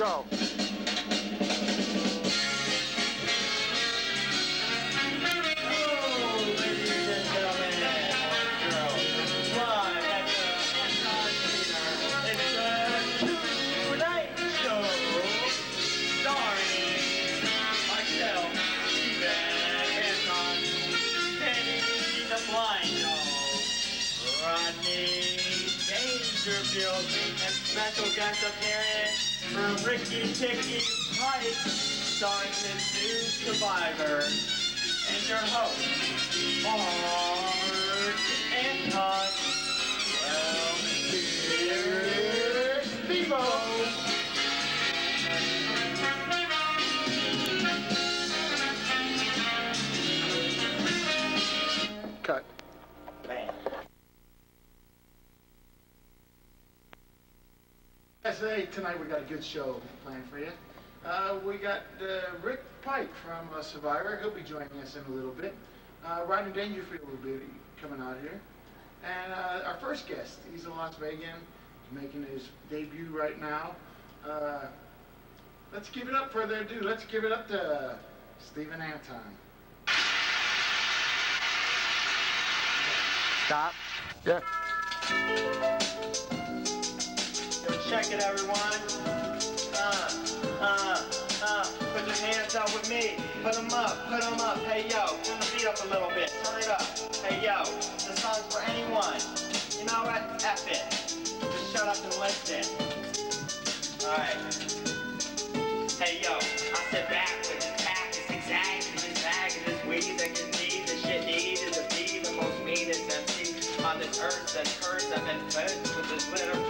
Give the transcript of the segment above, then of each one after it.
show. Dangerfield and special guest appearance from Ricky Ticky Pike, starring this new survivor. And your host, Mark Anton. Well, here's Hey, tonight we got a good show planned for you. Uh, we got uh, Rick Pike from uh, Survivor. He'll be joining us in a little bit. Uh, Rodney Dangerfield will be coming out here. And uh, our first guest, he's a Las Vegan. He's making his debut right now. Uh, let's give it up, further ado, let's give it up to Stephen Anton. Stop. Yeah. Check it, everyone. Uh, uh, uh, put your hands up with me. Put them up, put them up. Hey, yo, turn the beat up a little bit. Turn it up. Hey, yo, the song's for anyone. You know what? F it. Just shut up and listen. Alright. Hey, yo, I sit back with his pack, his zigzag, and his bag, and his weed that can need. The shit needed to be the most meanest MC on this earth that curse I've been fed with this literal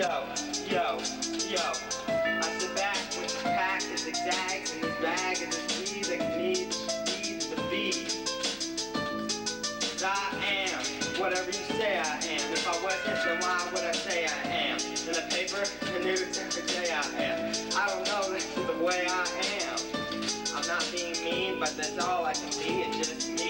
Yo, yo, yo. I sit back with the pack, his zigzags, and his bag, and his weed that needs, needs be. 'Cause I am whatever you say I am. If I wasn't, then why would I say I am? In the paper, the news, every day I am. I don't know, this is the way I am. I'm not being mean, but that's all I can be, it's just me.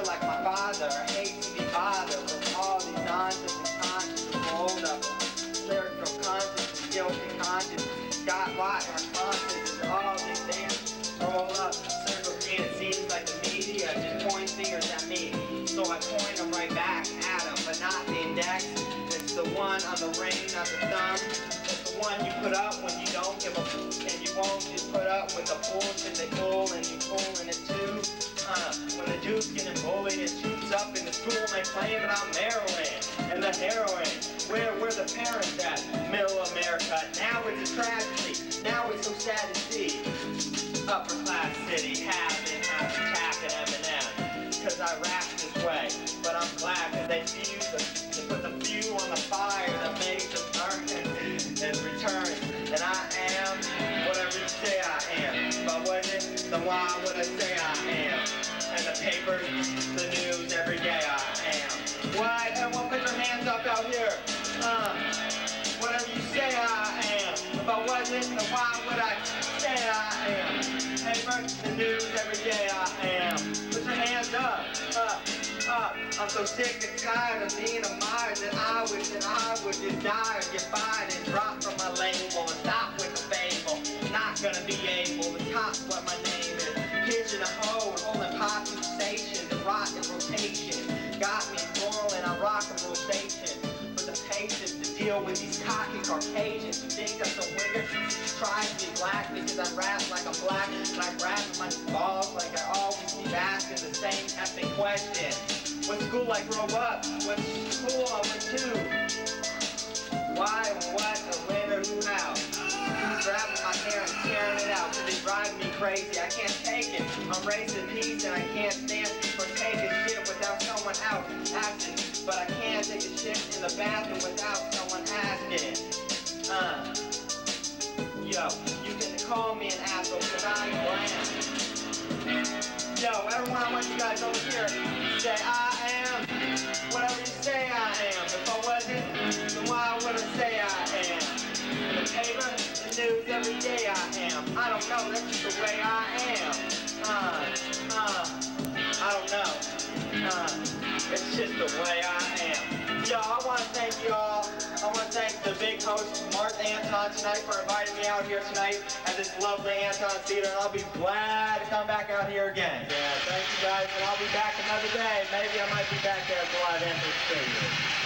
Feel like my father. I hate to be bothered with all these nonsense and conscience of rolled up. Lyrical conscience and guilty conscience. Got what our conscience is all these things roll up. Circle me. It seems like the media just point fingers at me. So I point them right back at them, but not the index. It's the one on the ring, not the thumb. It's the one you put up when you don't give a and you won't just put up with the bullshit they pull and you pulling it too. When the dude's getting bullied and shoots up in the school and they claim that I'm Marilyn and the heroin. Where were the parents at? Middle America. Now it's a tragedy. Paper, the news, every day I am. Put your hands up, up, up. I'm so sick and tired of being admired that I wish that I would or get fired and drop from my label and stop with the fable. Not gonna be able to top what my name is. Pigeon a hole and holding popping stations and rocking rotation. Got me rolling, I rock and roll station. Deal with these cocky Caucasians who think I'm so wicked. Try to be black because I rap like I'm black. And I rap my balls like I always be back in the same epic question. What school I grow up? What school I went to? Why, what, the when, or how? Grabbing my hair and tearing it out? Cause it's driving me crazy. I can't take it. I'm raising peace and I can't stand for taking shit without someone else asking. But I can't take a shit in the bathroom without asking. Uh. Yo, you can call me an asshole because I'm bland. Yo, everyone, I want you guys over here say I am whatever you say I am. If I wasn't, then why would I say I am? The paper, the news, every day I am. I don't know, that's just the way I am. Uh, uh, I don't know. Uh, it's just the way I am. To thank the big host, Mark Anton, tonight for inviting me out here tonight at this lovely Anton Theater, and I'll be glad to come back out here again. Yeah, thank you guys, and I'll be back another day. Maybe I might be back there until I've entered the studio.